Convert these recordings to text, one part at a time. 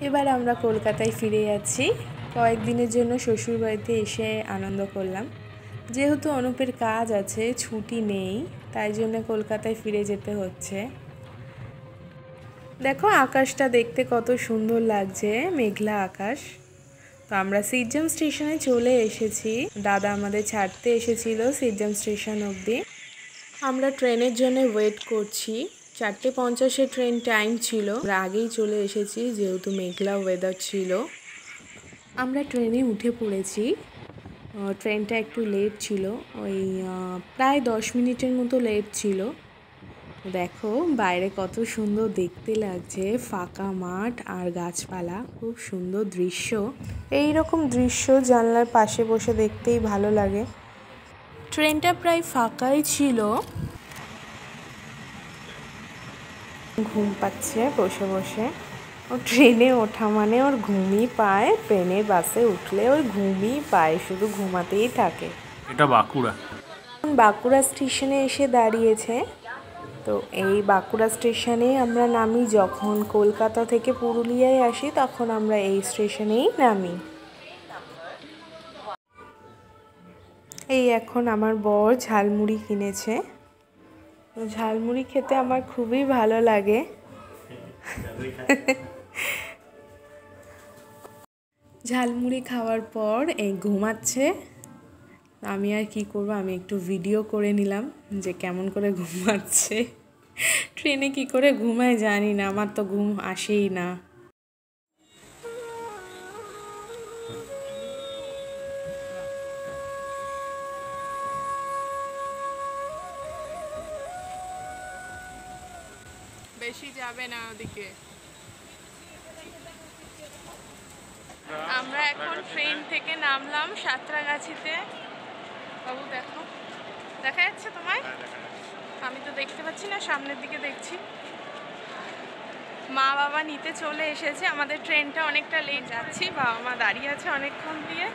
এবার আমরা কলকাতায় ফিরে যাচ্ছি। কয়েকদিনের জন্য শ্বশুরবাড়িতে এসে আনন্দ করলাম। যেহেতু অনুপের কাজ আছে, ছুটি নেই, তাই জন্য কলকাতায় ফিরে যেতে হচ্ছে। দেখো, আকাশটা দেখতে কত সুন্দর লাগছে, মেঘলা আকাশ। তো আমরা সিজ্জাম স্টেশনে চলে এসেছি। দাদা আমাদের ছাড়তে এসেছিল সিজ্জাম স্টেশন অবধি। আমরা ট্রেনের জন্য ওয়েট করছি। চারটে পঞ্চাশে ট্রেন টাইম ছিল। আমরা আগেই চলে এসেছি, যেহেতু মেঘলা ওয়েদার ছিল। আমরা ট্রেনে উঠে পড়েছি। ট্রেনটা একটু লেট ছিল। ওই প্রায় দশ মিনিটের মতো লেট ছিল। দেখো, বাইরে কত সুন্দর দেখতে লাগছে। ফাঁকা মাঠ আর গাছপালা, খুব সুন্দর দৃশ্য। এই রকম দৃশ্য জানলার পাশে বসে দেখতেই ভালো লাগে। ট্রেনটা প্রায় ফাঁকাই ছিল। ঘুম পাচ্ছে বসে বসে। ও ট্রেনে ওঠা মানে ওর ঘুমই পায় ট্রেনে বাসে উঠলে ওর ঘুমই পায় শুধু ঘুমাতেই থাকে। এটা বাঁকুড়া। বাঁকুড়া স্টেশনে এসে দাঁড়িয়েছে। তো এই বাঁকুড়া স্টেশনে আমরা নামি যখন কলকাতা থেকে পুরুলিয়ায় আসি তখন আমরা এই স্টেশনেই নামি। এই এখন আমার বর ঝালমুড়ি কিনেছে। ঝালমুড়ি খেতে আমার খুবই ভালো লাগে। ঝালমুড়ি খাওয়ার পর এই ঘুমাচ্ছে। আমি আর কি করব? আমি একটু ভিডিও করে নিলাম যে কেমন করে ঘুমাচ্ছে। ট্রেনে কি করে ঘুমায় জানি না, আমার তো ঘুম আসেই না। বেশি যাবে না ওদিকে। আমরা এখন ট্রেন থেকে নামলাম সাঁতরাগাছিতে। বাবু দেখো। দেখা যাচ্ছে তোমায়? আমি তো দেখতে পাচ্ছি না সামনের দিকে দেখছি। মা বাবা নিতে চলে এসেছে। আমাদের ট্রেনটা অনেকটা লেট যাচ্ছি। বাবা মা দাঁড়িয়ে আছে অনেকক্ষণ দিয়ে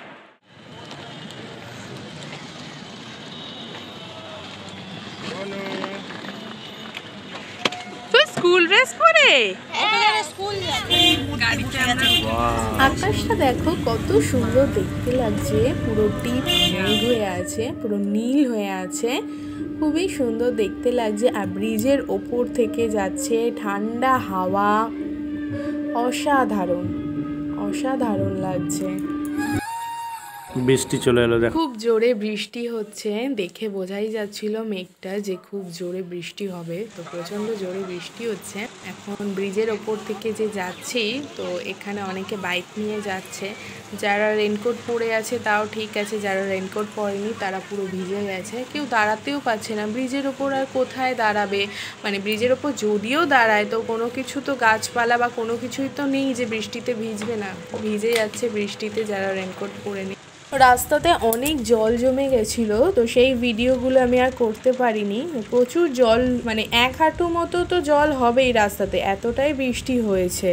তুই স্কুল ড্রেস পরে? আকাশটা দেখো, কত সুন্দর দেখতে লাগছে। পুরো ডিপ হয়ে আছে, পুরো নীল হয়ে আছে। খুবই সুন্দর দেখতে লাগছে। আর ব্রিজের ওপর থেকে যাচ্ছে ঠান্ডা হাওয়া। অসাধারণ অসাধারণ লাগছে। বৃষ্টি চলে এলো, দেখো। খুব জোরে বৃষ্টি হচ্ছে, দেখে বোঝাই যাচ্ছিল মেঘটা যে খুব জোরে বৃষ্টি হবে। তো প্রচণ্ড জোরে বৃষ্টি হচ্ছে। এখন ব্রিজের ওপর থেকে যে যাচ্ছি, তো এখানে অনেকে বাইক নিয়ে যাচ্ছে। যারা রেনকোট পরে আছে, তাও ঠিক আছে। যারা রেনকোট পরেনি, তারা পুরো ভিজে গেছে। কেউ দাঁড়াতেও পারছে না। ব্রিজের ওপর আর কোথায় দাঁড়াবে? মানে ব্রিজের ওপর যদিও দাঁড়ায়, তো কোনো কিছু তো গাছপালা বা কোনো কিছুই তো নেই যে বৃষ্টিতে ভিজবে না। ভিজে যাচ্ছে বৃষ্টিতে যারা রেনকোট পরে নেই রাস্তাতে অনেক জল জমে গেছিল, তো সেই ভিডিওগুলো আমি আর করতে পারিনি। প্রচুর জল মানে এক হাঁটু মতো তো জল হবেই রাস্তাতে, এতটাই বৃষ্টি হয়েছে।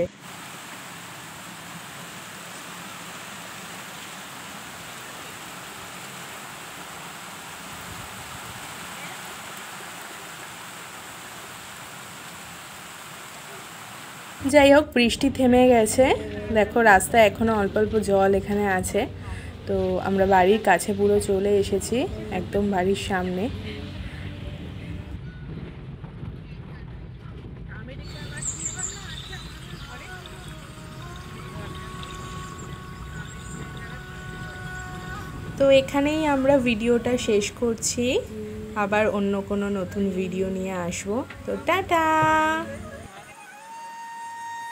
যাই হোক, বৃষ্টি থেমে গেছে। দেখো, রাস্তায় এখনও অল্প অল্প জল এখানে আছে। তো আমরা বাড়ির কাছে পুরো চলে এসেছি, একদম বাড়ির সামনে। তো এখানেই আমরা ভিডিওটা শেষ করছি। আবার অন্য কোনো নতুন ভিডিও নিয়ে আসব। তো টাটা!